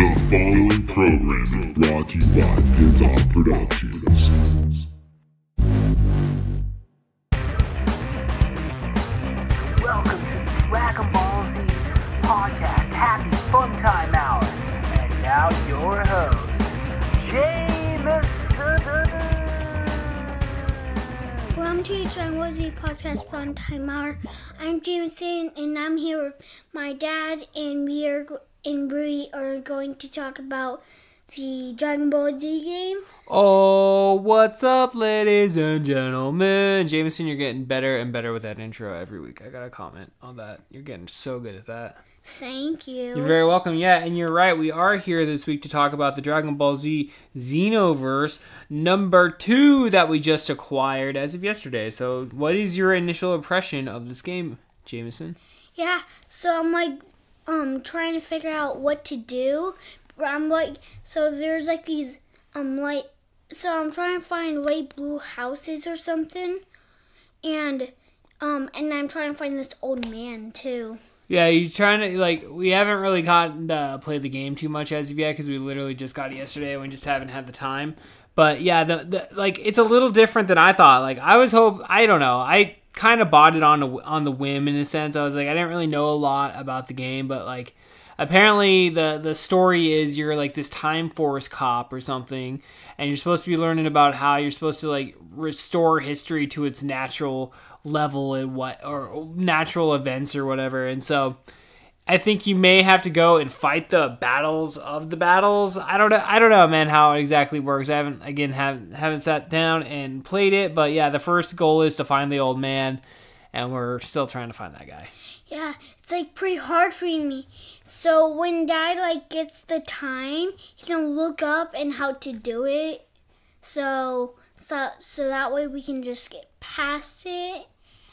The following program is brought to you by Pizot Productions. Welcome to the Dragon Ball Z podcast. Happy fun time hour. And now your host, Jamison. Welcome to Dragon Ball Z Podcast Fun Time Hour. I'm Jamison and I'm here with my dad and we are go- and we are going to talk about the Dragon Ball Z game. Oh, what's up, ladies and gentlemen? Jamison, you're getting better and better with that intro every week. I gotta comment on that. You're getting so good at that. Thank you. You're very welcome. Yeah, and you're right. We are here this week to talk about the Dragon Ball Z Xenoverse number two that we just acquired as of yesterday. So, what is your initial impression of this game, Jamison? yeah, so I'm like um trying to figure out what to do. I'm like so there's like these um light so I'm trying to find light blue houses or something. And um and I'm trying to find this old man too. Yeah, you're trying to like we haven't really gotten to play the game too much as of yet because we literally just got it yesterday and we just haven't had the time. But yeah, the, the like it's a little different than I thought. Like I was hope I don't know. I kind of bought it on a, on the whim in a sense. I was like I didn't really know a lot about the game, but like apparently the the story is you're like this time force cop or something and you're supposed to be learning about how you're supposed to like restore history to its natural level and what or natural events or whatever and so i think you may have to go and fight the battles of the battles i don't know i don't know man how it exactly works i haven't again haven't haven't sat down and played it but yeah the first goal is to find the old man and we're still trying to find that guy Yeah, it's like pretty hard for me. So when dad like gets the time, he's gonna look up and how to do it. So so so that way we can just get past it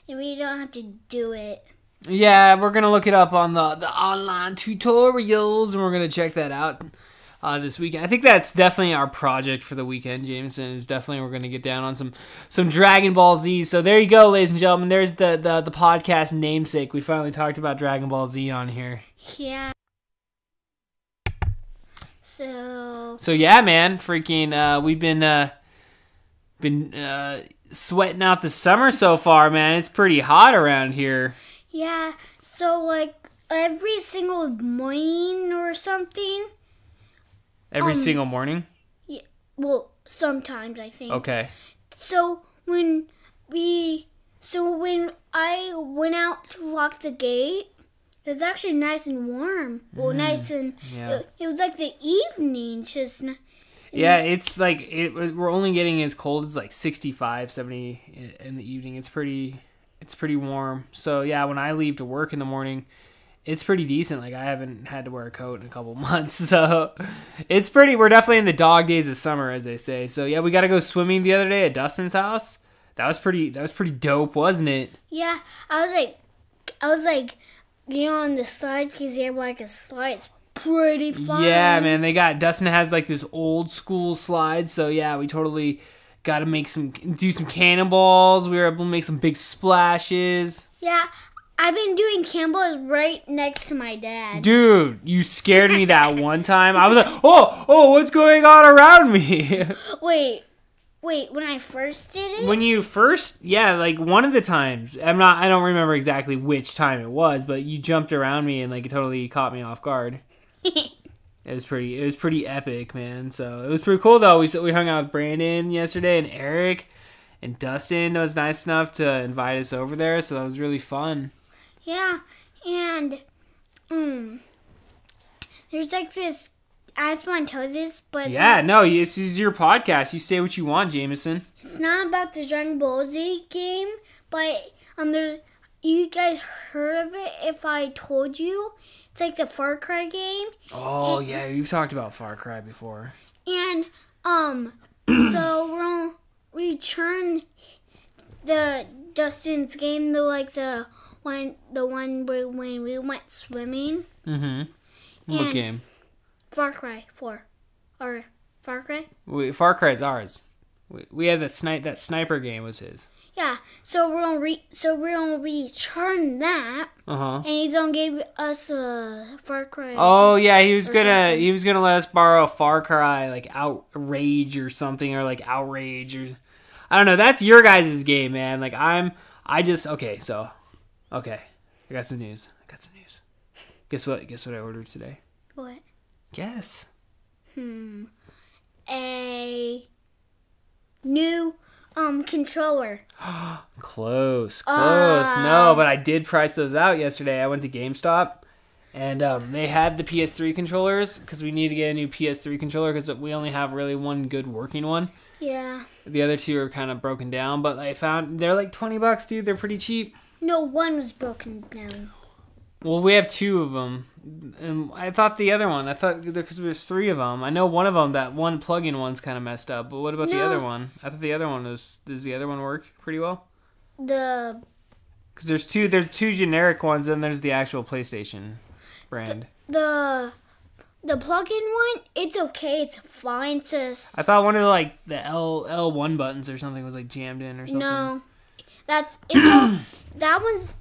and we don't have to do it. Yeah, we're gonna look it up on the the online tutorials, and we're gonna check that out uh, this weekend. I think that's definitely our project for the weekend. Jamison is definitely we're gonna get down on some some Dragon Ball Z. So there you go, ladies and gentlemen. There's the the, the podcast namesake. We finally talked about Dragon Ball Z on here. Yeah. So So yeah, man, freaking, uh, we've been uh, been uh, sweating out the summer so far, man. It's pretty hot around here. Yeah, so like every single morning or something. Every Um, single morning. Yeah, Well, sometimes I think. Okay. So when we, so when I went out to lock the gate, it was actually nice and warm. Well, nice and Yeah. it, it was like the evening, just n- Yeah, it's like it, we're only getting as cold as like 65, 70 in the evening. It's pretty it's pretty warm. So yeah, when I leave to work in the morning, it's pretty decent. Like I haven't had to wear a coat in a couple months. So it's pretty we're definitely in the dog days of summer as they say. So yeah, we got to go swimming the other day at Dustin's house. That was pretty that was pretty dope, wasn't it? yeah. I was like, I was like, you know, on the slide because they have like a slide. It's pretty fun. Yeah, man, they got Dustin has like this old school slide, so yeah, we totally got to make some do some cannonballs. We were able to make some big splashes. Yeah, I've been doing cannonballs right next to my dad. Dude, you scared me that one time. I was like, "Oh, oh, what's going on around me?" Wait, wait. When I first did it, when you first, yeah, like one of the times. I'm not I don't remember exactly which time it was, but you jumped around me and like it totally caught me off guard. It was pretty. It was pretty epic, man. So it was pretty cool though. We we hung out with Brandon yesterday and Eric, and Dustin was nice enough to invite us over there. So that was really fun. Yeah, and um, there's like this. I just want to tell this, but Yeah, not, no, this is your podcast. You say what you want, Jamison. it's not about the Dragon Ball Z game. But um, there, you guys heard of it? If I told you, it's like the Far Cry game, Oh yeah, you've talked about Far Cry before. and um, so we'll return the Dustin's game, the like the one, the one where when we went swimming. Mm-hmm. What And- game? Far Cry 4. Or Far Cry? We, Far Cry's ours. We, we had that snipe. That sniper game was his. Yeah. So we're gonna re- so we're gonna return that, Uh huh. and he's gonna give us a Far Cry. Oh yeah, he was gonna something. he was gonna let us borrow a Far Cry like outrage or something or like outrage or I don't know. That's your guys' game, man. Like I'm I just okay. So okay, I got some news. I got some news. Guess what? Guess what I ordered today? What? Guess. Hmm. A new um controller. Close, close. Ah. no, but I did price those out yesterday. I went to GameStop, and um, they had the PS3 controllers because we need to get a new PS3 controller because we only have really one good working one. Yeah. The other two are kind of broken down, but I found they're like twenty bucks, dude. They're pretty cheap. No, one was broken down. Well, we have two of them, and I thought the other one. I thought because there's three of them. I know one of them, that one plug-in one's kind of messed up. But what about the other one? I thought the other one was. Does the other one work pretty well? The Because there's two. There's two generic ones, and there's the actual PlayStation brand. the the plug-in one, it's okay. It's fine. It's just I thought one of the, like the L L one buttons or something was like jammed in or something. no. That's it's all, that one's.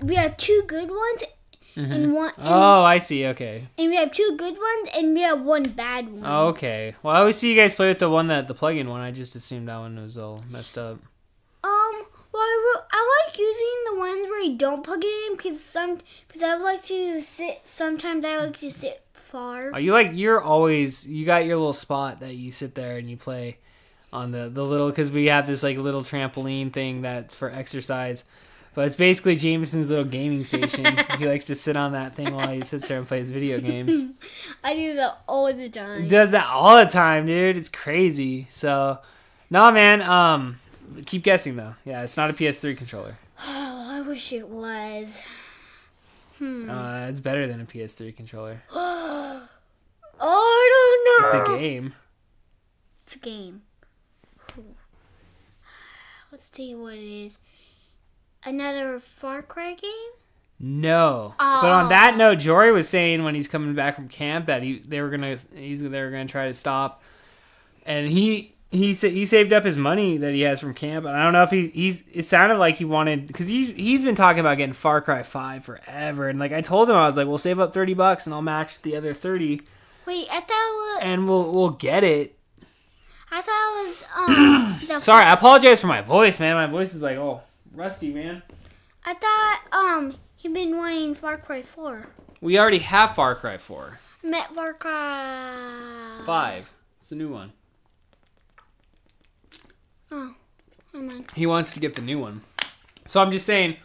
We have two good ones and one. And, Oh, I see. Okay. and we have two good ones and we have one bad one. Okay. Well, I always see you guys play with the one that the plug-in one. I just assumed that one was all messed up. Um, well, I, re- I like using the ones where you don't plug it in because some because I like to sit. Sometimes I like to sit far. Oh, you like you're always you got your little spot that you sit there and you play on the the little because we have this like little trampoline thing that's for exercise, but it's basically Jamison's little gaming station. he likes to sit on that thing while he sits there and plays video games. I do that all the time. Does that all the time, dude. It's crazy. So, no, man. Um, keep guessing though. Yeah, it's not a PS3 controller. Oh, I wish it was. Hmm. Uh, it's better than a PS3 controller. oh, I don't know. It's a game. It's a game. Let's see what it is. Another Far Cry game? No. But on that note, Jory was saying when he's coming back from camp that he they were gonna he's they were gonna try to stop, and he he sa- he saved up his money that he has from camp. And I don't know if he he's it sounded like he wanted because he he's been talking about getting Far Cry Five forever. And like I told him, I was like, we'll save up thirty bucks and I'll match the other thirty, Wait, I thought it was, and we'll we'll get it. I thought it was um Sorry, I apologize for my voice, man. My voice is like oh rusty, man. I thought um he'd been wanting Far Cry 4. We already have Far Cry Four Met Far Cry Five. It's the new one. Oh, never mind. he wants to get the new one. So I'm just saying,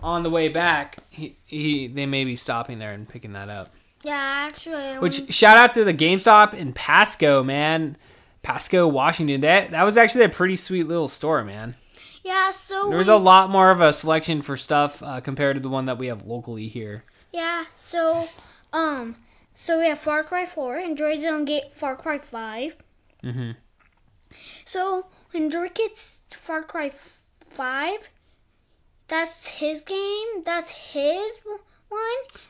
on the way back, he, he they may be stopping there and picking that up. Yeah, actually, I Which don't- shout out to the GameStop in Pasco, man. Pasco, Washington. That that was actually a pretty sweet little store, man. Yeah. So there's when- a lot more of a selection for stuff uh, compared to the one that we have locally here. Yeah, so um so we have Far Cry 4 and Droid's gonna get Far Cry 5. Mhm. So when Droid gets Far Cry 5, that's his game, that's his one,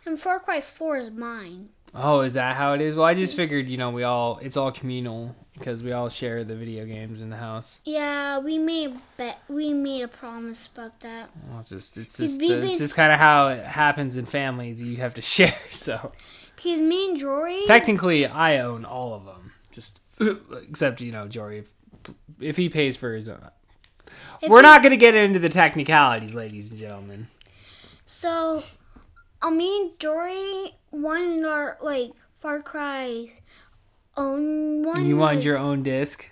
and Far Cry 4 is mine. Oh, is that how it is? Well, I just figured, you know, we all it's all communal because we all share the video games in the house. Yeah, we made bet we made a promise about that. Well, it's just it's just beeping. it's just kind of how it happens in families. You have to share, so. Because me and Droid Technically, I own all of them. Just except you know, Jory, if, if he pays for his own. if We're we- not gonna get into the technicalities, ladies and gentlemen. So, I mean, Dory wanted our like Far Cry own one. You want like, your own disc?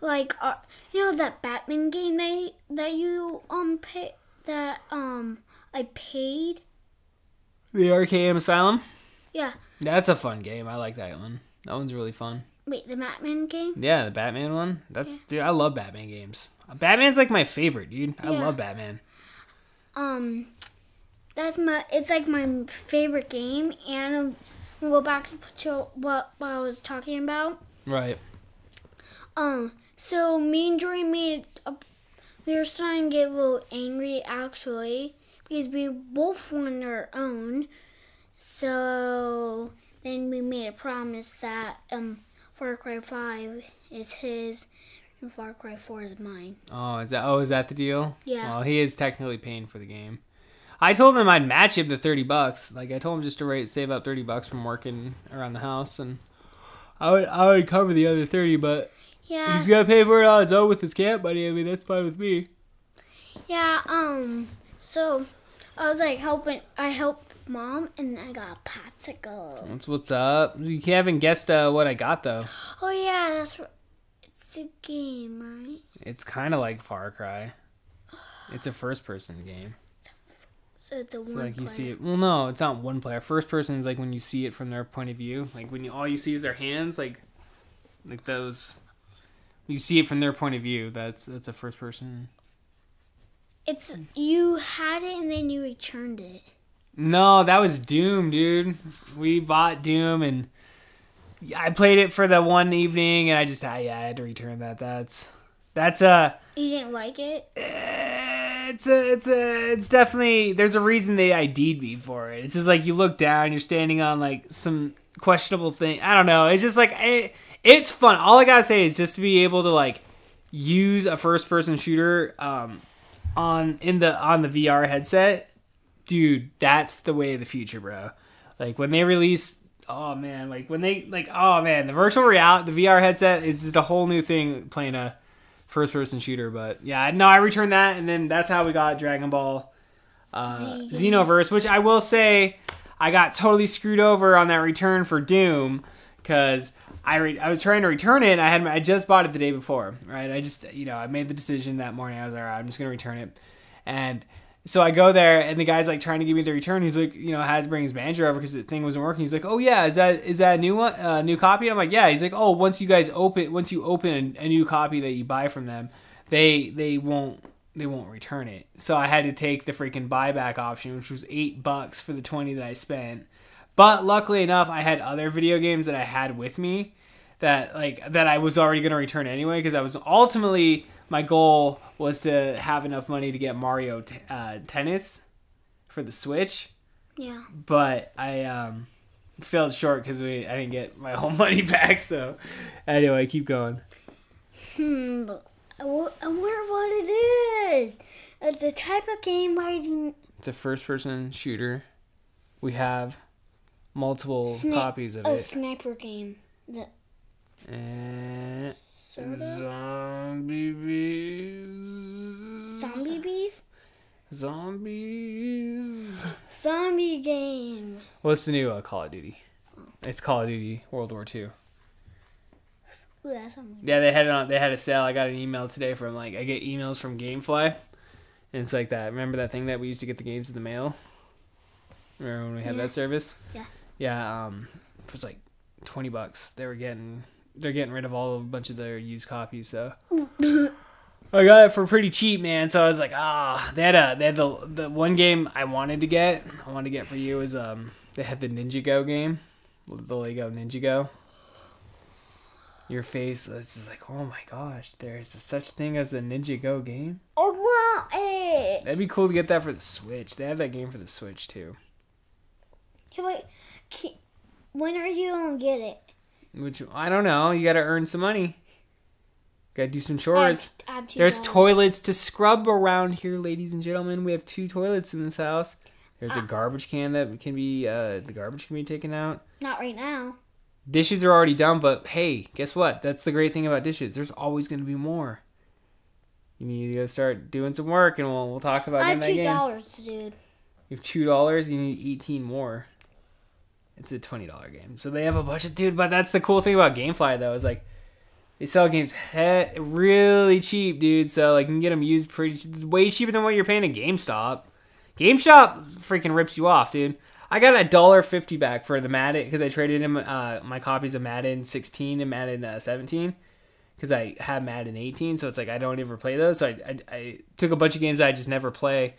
like uh, you know that Batman game that that you um pay that um I paid. The Arkham Asylum. Yeah. That's a fun game. I like that one. That one's really fun. Wait, the Batman game. Yeah, the Batman one. That's dude. I love Batman games. Batman's like my favorite, dude. I Yeah. love Batman. Um, that's my. It's like my favorite game, and we'll go back to what, what I was talking about. Right. Um, so me and Jory made a, we were starting to get a little angry actually because we both wanted our own. So then we made a promise that um Far Cry Five is his, and Far Cry 4 is mine. Oh, is that oh is that the deal? Yeah. Well, he is technically paying for the game. I told him I'd match him to thirty bucks. Like I told him just to rate, save up thirty bucks from working around the house, and I would I would cover the other thirty, but Yeah. he's gonna pay for it on his own with his camp money. I mean that's fine with me. Yeah, um, so I was like helping, I helped mom and I got a popsicle. That's what's up. You haven't guessed uh, what I got though. Oh, yeah, that's. It's a game, right? It's kind of like Far Cry. It's a first-person game. So it's a one like you see it. Well, no, it's not one player. First person is like when you see it from their point of view. Like when you all you see is their hands, like like those. You see it from their point of view. That's that's a first person. It's, you had it and then you returned it. No, that was Doom, dude. We bought Doom and I played it for the one evening, and I just I, yeah, I had to return that. That's that's a. You didn't like it? Eh, it's a, it's a, it's definitely. There's a reason they ID'd me for it. It's just like you look down, you're standing on like some questionable thing. I don't know. It's just like it, it's fun. All I gotta say is just to be able to like use a first person shooter um, on in the on the VR headset, dude. That's the way of the future, bro. Like when they release. Oh man, like when they like oh man, the virtual reality, the VR headset is just a whole new thing playing a first person shooter. But yeah, no, I returned that, and then that's how we got Dragon Ball uh, Xenoverse. Xenoverse, which I will say I got totally screwed over on that return for Doom because I re- I was trying to return it. I had I just bought it the day before, right? I just you know I made the decision that morning. I was like, all right, I'm just gonna return it, and so I go there, and the guy's like trying to give me the return. He's like, you know, had to bring his manager over because the thing wasn't working. He's like, oh yeah, is that is that a new one, uh, new copy? I'm like, yeah. He's like, oh, once you guys open, once you open a, a new copy that you buy from them, they they won't they won't return it. So I had to take the freaking buyback option, which was eight bucks for the twenty that I spent. But luckily enough, I had other video games that I had with me that like that I was already gonna return anyway because I was ultimately my goal was to have enough money to get Mario t- uh, Tennis for the Switch, Yeah. but I um fell short because we I didn't get my whole money back. So anyway, keep going. Hmm. I wonder what it is. It's the type of game where you It's a first-person shooter. We have multiple Sna- copies of a it. A sniper game. The And of zombie bees. zombie bees. Zombies. Zombie game. What's the new uh, Call of Duty? It's Call of Duty World War II. Ooh. Yeah, they had it on. They had a sale. I got an email today from like I get emails from GameFly, and it's like that. Remember that thing that we used to get the games in the mail? Remember when we had Yeah. that service? Yeah. Yeah. Um, it was like twenty bucks. They were getting. They're getting rid of all a bunch of their used copies. So I got it for pretty cheap, man. So I was like, ah, they had a they had the the one game I wanted to get. I wanted to get for you is um they had the Ninjago game, the Lego Ninjago. Your face is just like, oh my gosh, there is such thing as a Ninjago game. I want it. That'd be cool to get that for the Switch. They have that game for the Switch too. Hey, wait. When are you gonna get it? Which I don't know. You got to earn some money. Got to do some chores. Add two There's dollars. toilets to scrub around here, ladies and gentlemen. We have two toilets in this house. There's Ah. a garbage can that can be uh, the garbage can be taken out. Not right now. Dishes are already done, but hey, guess what? That's the great thing about dishes. There's always going to be more. You need to go start doing some work, and we'll we'll talk about I have two dollars, dude. You have two dollars. You need eighteen more. It's a twenty dollar game, so they have a bunch of dude. But that's the cool thing about GameFly though is like they sell games he- really cheap, dude. So like you can get them used pretty way cheaper than what you're paying at GameStop. GameStop freaking rips you off, dude. I got a dollar fifty back for the Madden because I traded in uh, my copies of Madden 16 and Madden uh, 17 because I have Madden 18, so it's like I don't ever play those. So I, I, I took a bunch of games that I just never play,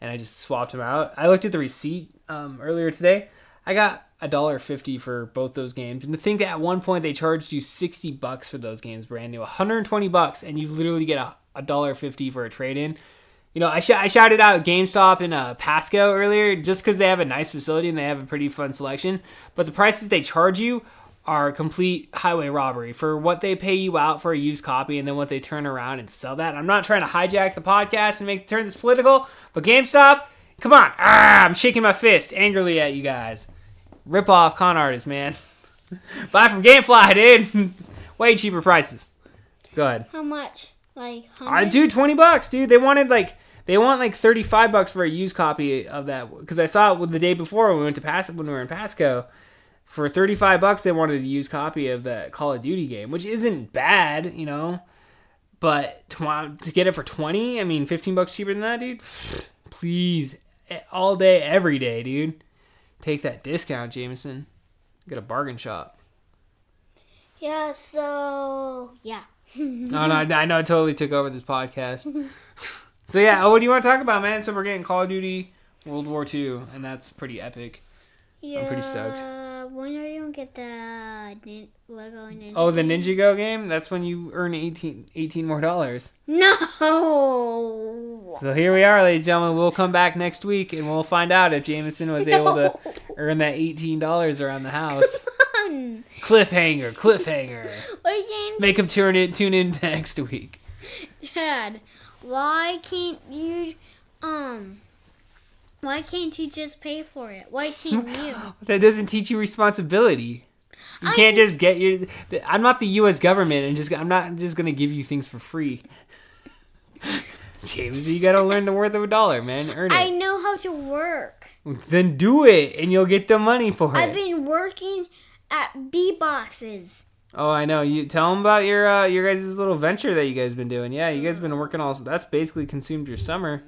and I just swapped them out. I looked at the receipt um, earlier today. I got a dollar fifty for both those games, and to think that at one point they charged you sixty bucks for those games, brand new, one hundred and twenty bucks, and you literally get a a dollar fifty for a trade in. You know, I, sh- I shouted out GameStop in uh, Pasco earlier just because they have a nice facility and they have a pretty fun selection. But the prices they charge you are complete highway robbery for what they pay you out for a used copy and then what they turn around and sell that. I'm not trying to hijack the podcast and make turn this political, but GameStop, come on. Ah, I'm shaking my fist angrily at you guys. Rip off con artists, man. Buy from Gamefly, dude. Way cheaper prices. Go ahead. How much? Like I do 20 bucks, dude. They wanted like they want like 35 bucks for a used copy of that because I saw it the day before when we went to Pass when we were in Pasco. For 35 bucks, they wanted a used copy of the Call of Duty game, which isn't bad, you know. But tw- to get it for 20, I mean, 15 bucks cheaper than that, dude. Please, eh, all day, every day, dude. Take that discount, Jamison. Get a bargain shop. Yeah. So yeah. No, I, I know I totally took over this podcast. so yeah, oh, what do you want to talk about, man? So we're getting Call of Duty World War II, and that's pretty epic. Yeah. I'm pretty stoked. When are you gonna get the nin- Lego Ninja? Oh, the? Ninjago game? That's when you earn 18, 18 more dollars. No. So here we are, ladies and gentlemen. We'll come back next week, and we'll find out if Jamison was able to earn that eighteen dollars around the house. Cliffhanger, cliffhanger. Make him tune in, tune in next week. Dad, why can't you um why can't you just pay for it? Why can't you? That doesn't teach you responsibility. You I- can't just get your. I'm not the U.S. government, and just I'm not just gonna give you things for free. James, you gotta learn the worth of a dollar, man. Earn it. I know how to work. Then do it, and you'll get the money for it. I've been working at bee boxes. oh, I know. You tell them about your uh, your guys' little venture that you guys been doing. Yeah, you guys been working all. That's basically consumed your summer,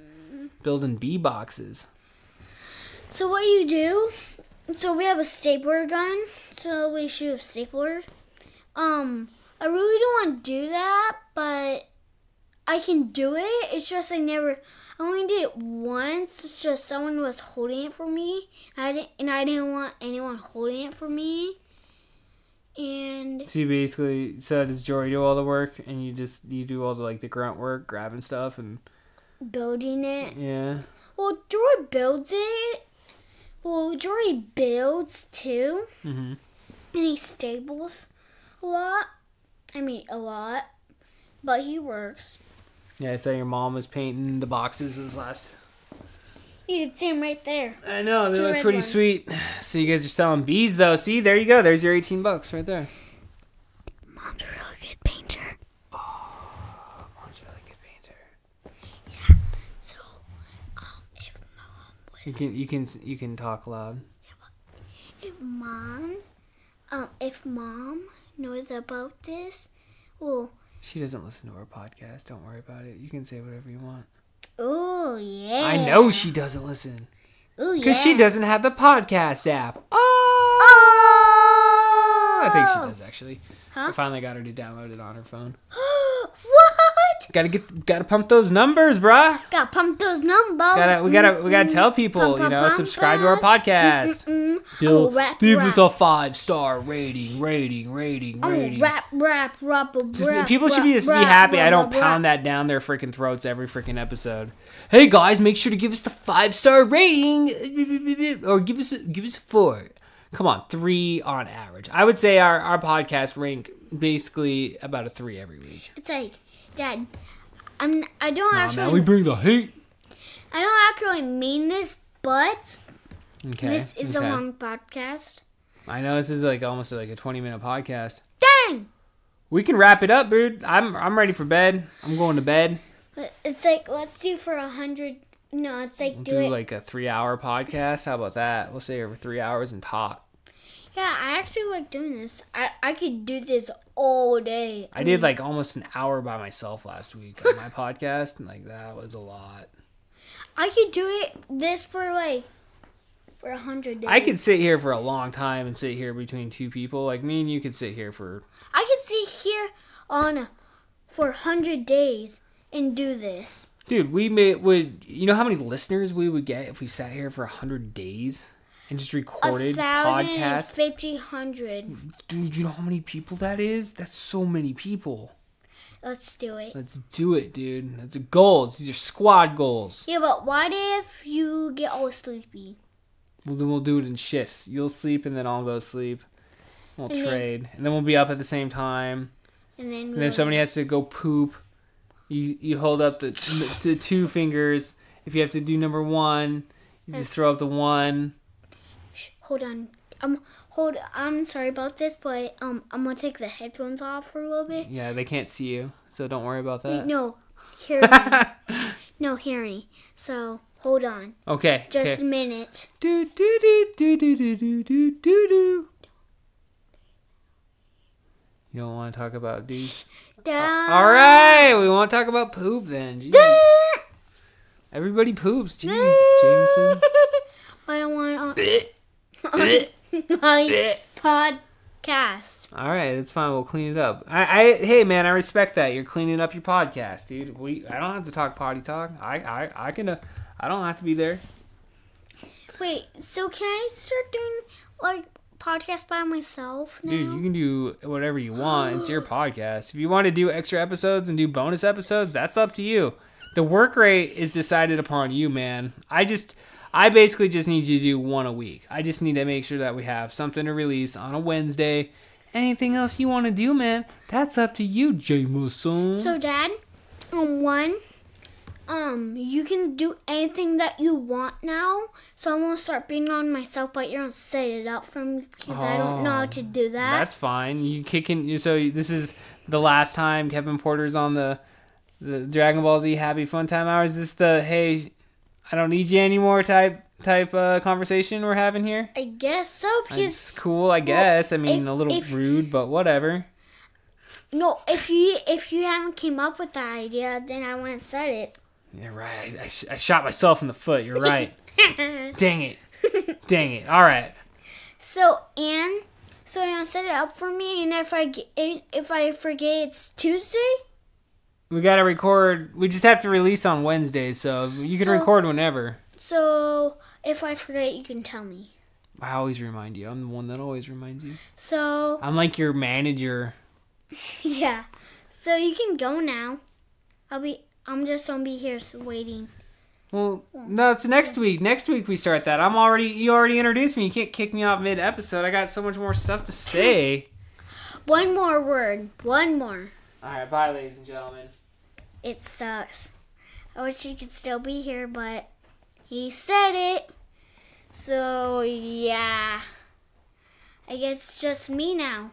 building bee boxes. So what you do? So we have a stapler gun. So we shoot a stapler. Um, I really don't want to do that, but I can do it. It's just I never. I only did it once. It's just someone was holding it for me. I didn't, and I didn't want anyone holding it for me. And So you basically, so does Jory do all the work, and you just you do all the like the grunt work, grabbing stuff, and building it. yeah. Well, Jory builds it. Well, Jory builds too. Mhm. And he stables a lot. I mean, a lot. But he works. Yeah, saw your mom was painting the boxes this last. You can see him right there. I know they Two look pretty ones. sweet. So you guys are selling bees though. See, there you go. There's your 18 bucks right there. Mom's a really good painter. Mom's a really good painter. So, um, if mom You can you can you can talk loud. if mom, um, if mom knows about this, well, She doesn't listen to our podcast. Don't worry about it. You can say whatever you want. oh yeah. I know she doesn't listen Ooh, yeah. because she doesn't have the podcast app. Oh, Oh. I think she does actually. Huh? I finally got her to download it on her phone. what? Gotta get gotta pump those numbers, bruh. Gotta pump those numbers. Gotta we gotta we gotta mm-hmm. tell people, Pump, you know, pump subscribe to our podcast. Mm-hmm. Oh, rap, leave rap. us a five star rating, rating, rating, Oh, rating. rap, rap, rap, Just- rap. people should be rap, just be rap, happy. I don't rap, pound that down their freaking throats every freaking episode. Hey guys, make sure to give us the five star rating, or give us a, give us a four. Come on, three on average. I would say our our podcast rank basically about a three every week. It's like, Dad, I'm. I don't Oh, actually. now we bring the heat. I don't actually mean this, but Okay, this is okay. a long podcast. I know this is like almost like a twenty minute podcast. Dang! We can wrap it up, dude. I'm I'm ready for bed. I'm going to bed. But It's like let's do for a hundred. No, it's like We'll do, do it. like a three hour podcast. How about that? We'll stay here for three hours and talk. Yeah, I actually like doing this. I I could do this all day. I did like almost an hour by myself last week on my podcast, and like that was a lot. I could do it this for like for a hundred days. I could sit here for a long time and sit here between two people. Like me and you could sit here for. I could sit here on for a hundred days and do this. Dude, we may, would. You know how many listeners we would get if we sat here for a hundred days and just recorded podcasts? fifty hundred. Dude, you know how many people that is? That's so many people. Let's do it. Let's do it, dude. That's a goal. These are squad goals. Yeah, but what if you get all sleepy? Well, then we'll do it in shifts. You'll sleep and then I'll go sleep. We'll And then- trade, and then we'll be up at the same time. and then And we'll, if somebody has to go poop, you you hold up the the two fingers. If you have to do number one, you just throw up the one. Hold on. Um, hold. I'm sorry about this, but um, I'm gonna take the headphones off for a little bit. Yeah, they can't see you, so don't worry about Wait, that. no, hear me. no, hear me. So hold on, Okay. just okay. a minute. Do do do do do do do do do do. You don't want to talk about dudes. Da- All right, we won't talk about poop then. Jeez. Everybody poops. Jeez, Jamison. I don't want on my podcast. All right, it's fine. We'll clean it up. I, I, hey man, I respect that. You're cleaning up your podcast, dude. We, I don't have to talk potty talk. I, I, I can. Uh, I don't have to be there. Wait, so can I start doing like podcast by myself now? Dude, you can do whatever you want. It's your podcast. If you want to do extra episodes and do bonus episodes, that's up to you. The work rate is decided upon you, man. I just I basically just need you to do one a week. I just need to make sure that we have something to release on a Wednesday. Anything else you want to do, man, that's up to you, Jamison. So, Dad, um, one, um, you can do anything that you want now. So I'm gonna start being on myself, but you're gonna set it up for me because I don't know how to do that. That's fine. You kicking. So this is the last time Kevin Porter's on the the Dragon Ball Z Happy Fun Time Hours. Is this the hey, I don't need you anymore type type uh, conversation we're having here? I guess so because It's cool, I guess. I mean, if- a little if- rude, but whatever. no, if you if you haven't came up with that idea, then I wouldn't said it. Yeah, right. I, sh- I shot myself in the foot. You're right. Dang it. Dang it. All right. So and so you're gonna set it up for me, and if I if I forget it's Tuesday, We got to record. We just have to release on Wednesday, so you can So- record whenever. so if I forget, you can tell me. I always remind you. I'm the one that always reminds you. So I'm like your manager. yeah, so you can go now. I'll be. I'm just gonna be here waiting. Well, no, it's next week. Next week we start that. I'm already. You already introduced me. You can't kick me off mid episode. I got so much more stuff to say. One more word. One more. All right, bye, ladies and gentlemen. It sucks. I wish he could still be here, but he said it. So yeah, I guess it's just me now.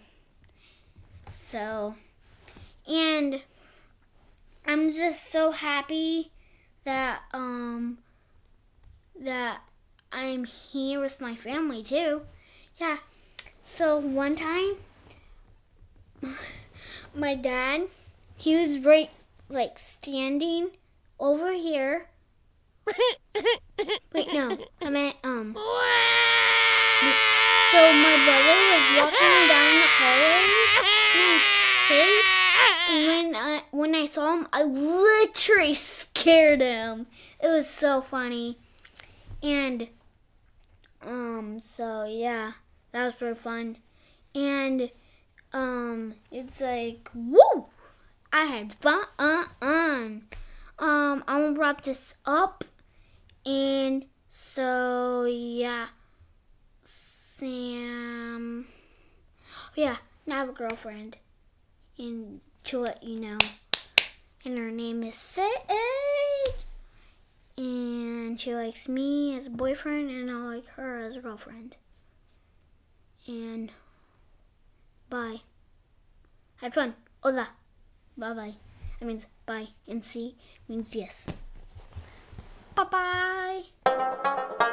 So, and I'm just so happy that um that I'm here with my family too. Yeah. So one time, my dad, he was right like standing over here. Wait, no, I meant um. So my brother was walking down the hallway. and I and when I when I saw him, I literally scared him. It was so funny, and um. So yeah, that was pretty fun, and um. It's like woo. I had fun. Um, I'm gonna wrap this up, and so yeah, Sam. Yeah, now I have a girlfriend, and to let you know, and her name is Sage, and she likes me as a boyfriend, and I like her as a girlfriend. And bye. Had fun. Hola. Bye bye. That means bye. And see means yes. Bye bye.